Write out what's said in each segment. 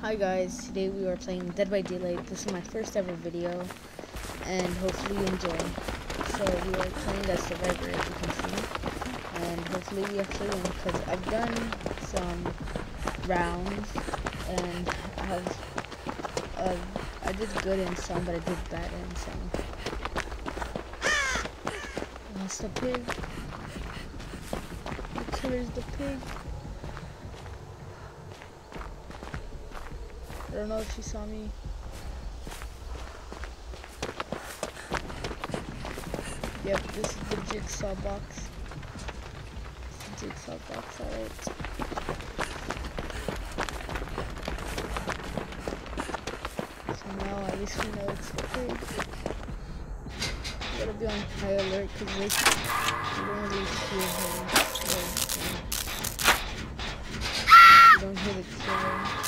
Hi guys, today we are playing Dead by Daylight. This is my first ever video, and hopefully you enjoy. So we are playing as Survivor, as you can see, and hopefully we actually win, because I've done some rounds, and I have, uh, I did good in some, but I did bad in some. Lost the pig. The killer's the pig. Don't know if she saw me. Yep, this is the jigsaw box. It's the jigsaw box, alright. So now at least we know it's. You gotta be on high alert because you don't really hear him. So, don't hear the killer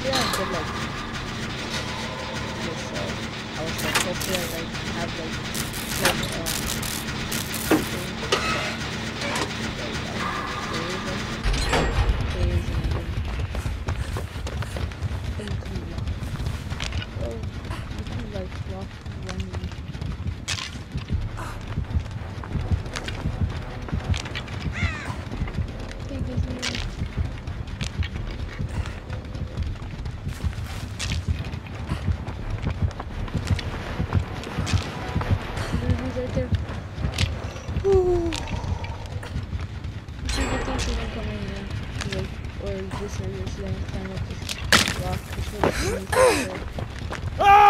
I could like this uh, I was like hopefully I like have like like um gonna climb up this rock. Know,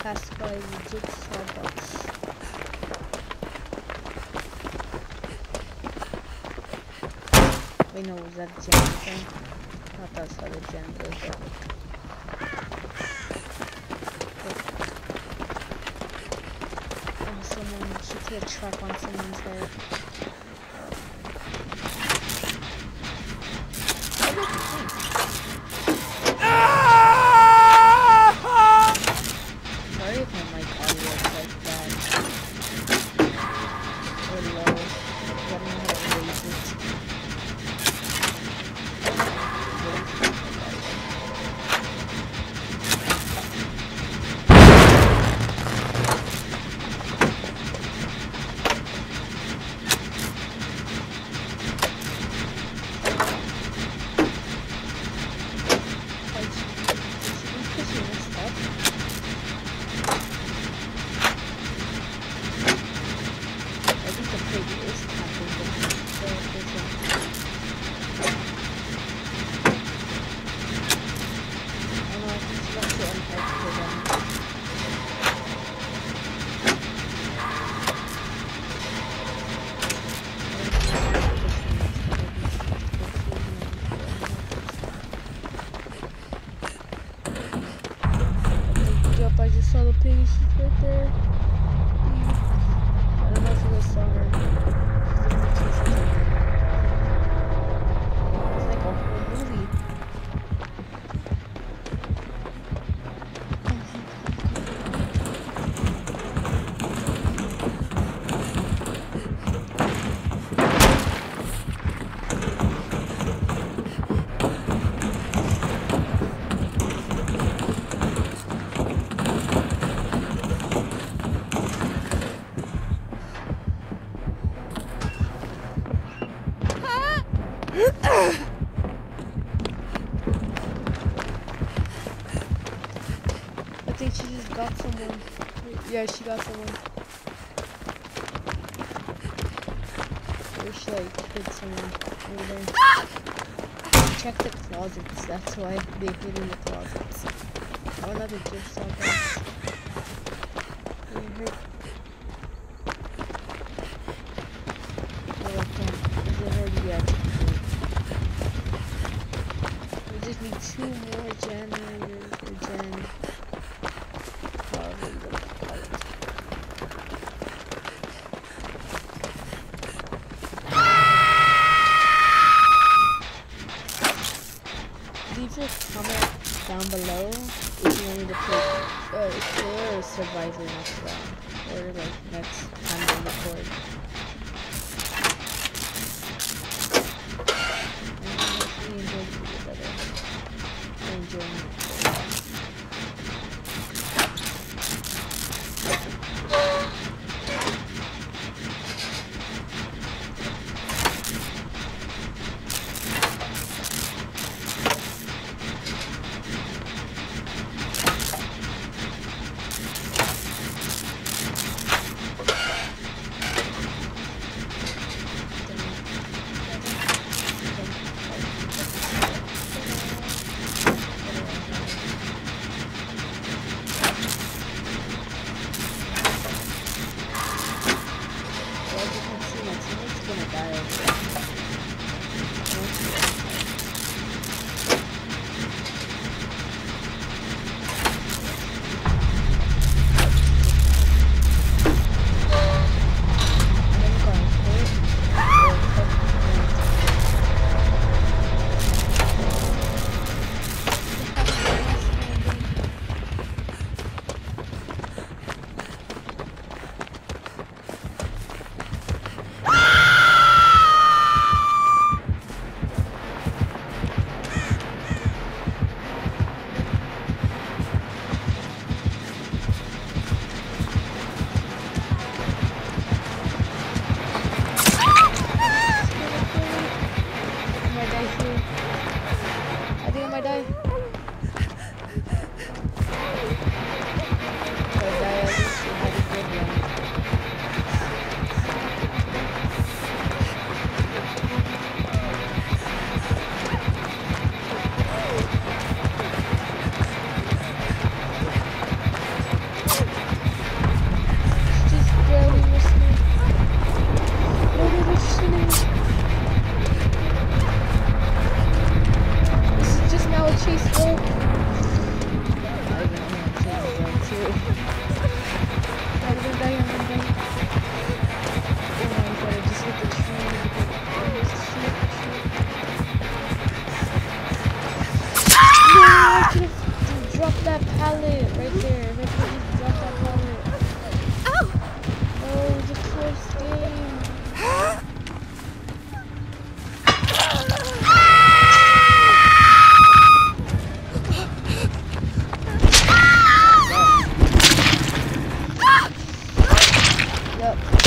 passed by the jigsaw box. Wait, no, that the gen thing? Thought that's how the gen goes put a trap on someone's head. I think she just got someone. Yeah, she got someone. I wish like hit someone over there. Check the closets, that's why they hid in the closets. I don't have a gift. survivor next round. Or like next time we record. diet. Yep.